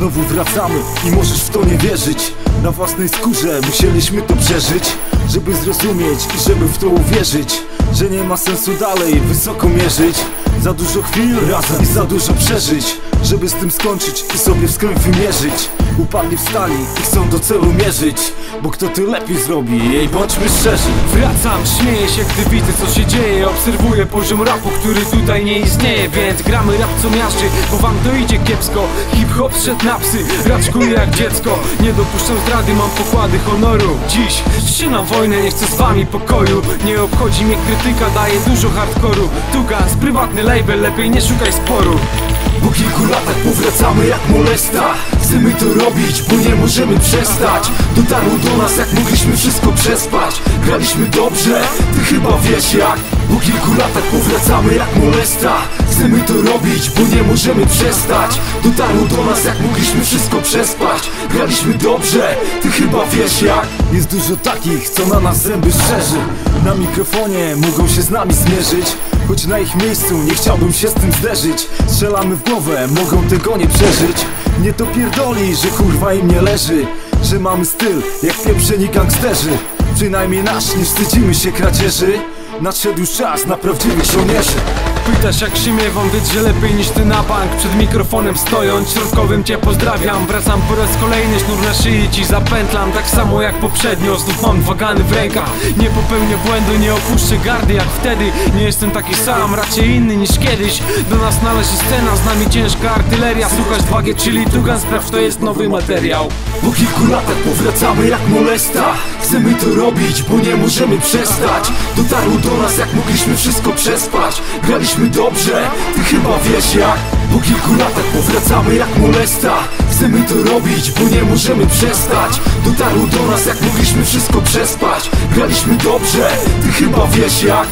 Znowu wracamy i możesz w to nie wierzyć. Na własnej skórze musieliśmy to przeżyć Żeby zrozumieć i żeby w to uwierzyć Że nie ma sensu dalej wysoko mierzyć. Za dużo chwil razem i za dużo przeżyć Żeby z tym skończyć i sobie w skręt wymierzyć. Upadli wstali i chcą do celu mierzyć. Bo kto to lepiej zrobi, jej bądźmy szczerzy. Wracam, śmieję się, gdy widzę co się dzieje. Obserwuję poziom rapu, który tutaj nie istnieje. Więc gramy rap co miażdży, bo wam to idzie kiepsko. Hip-hop szedł na psy, raczkuję jak dziecko. Nie dopuszczam zdrady, mam pokłady honoru. Dziś wszczynam wojnę, nie chcę z wami pokoju. Nie obchodzi mnie krytyka, daje dużo hardkoru. Tugans, prywatny label, lepiej nie szukaj sporu Po kilku latach powracamy jak molesta Chcemy to robić, bo nie możemy przestać. Dotarło do nas jak mogliśmy wszystko przespać. Graliśmy dobrze, ty chyba wiesz jak. Po kilku latach powracamy jak molesta. Chcemy to robić, bo nie możemy przestać. Dotarło do nas jak mogliśmy wszystko przespać. Graliśmy dobrze, ty chyba wiesz jak. Jest dużo takich, co na nas zęby szczerzy Na mikrofonie mogą się z nami zmierzyć. Choć na ich miejscu nie chciałbym się z tym zderzyć. Strzelamy w głowę, mogą tego nie przeżyć Nie to pierdoli, że kurwa im nie leży Że mamy styl, jak pieprzeni gangsterzy. Przynajmniej nasz, nie wstydzimy się kradzieży Nadszedł już czas na prawdziwych żołnierzy. Pytasz jak się miewam, wiedz, że lepiej niż ty na bank. Przed mikrofonem stojąc, środkowym cię pozdrawiam. Wracam po raz kolejny, sznur na szyi ci zapętlam. Tak samo jak poprzednio, znów mam dwa gany w rękach. Nie popełnię błędu, nie opuszczę gardy jak wtedy. Nie jestem taki sam, raczej inny niż kiedyś. Do nas należy scena, z nami ciężka artyleria. Słuchasz 2G, czyli Tugan, sprawdź, to jest nowy materiał. Po kilku latach powracamy jak molesta. Chcemy to robić, bo nie możemy przestać. Dotarło do nas jak mogliśmy wszystko przespać. Graliśmy dobrze, ty chyba wiesz jak. Po kilku latach powracamy jak molesta. Chcemy to robić, bo nie możemy przestać. Dotarło do nas jak mogliśmy wszystko przespać. Graliśmy dobrze, ty chyba wiesz jak